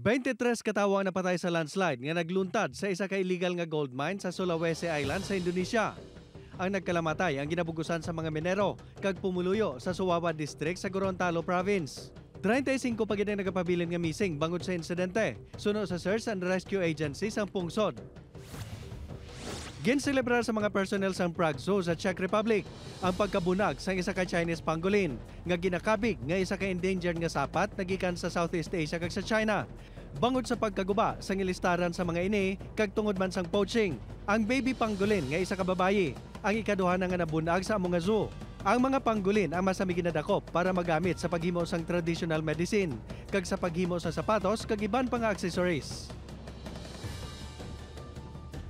23 katawo ang napatay sa landslide nga nagluntad sa isa ka illegal nga gold mine sa Sulawesi Island sa Indonesia. Ang nagkalamatay ang ginabugusan sa mga minero kag pumuluyo sa Suwawa District sa Gorontalo Province. 35 pa gid ang nagapabilin nga missing bangod sa insidente, suno sa Search and Rescue Agency sa pungsod. Ginselebrar sa mga personnel sa Prague Zoo sa Czech Republic ang pagkabunag sa isa ka Chinese pangolin nga ginakabig nga isa ka endangered nga sapat nagikan sa Southeast Asia kag sa China. Bangod sa pagkaguba sa ngilistaran sa mga ini kag tungod man sang poaching, ang baby pangolin nga isa ka babayi ang ikaduha na nga nabunag sa among zoo. Ang mga pangolin ang masami ginadakop para magamit sa paghimo sang traditional medicine kag sa paghimo sa sapatos kag iban pa nga accessories.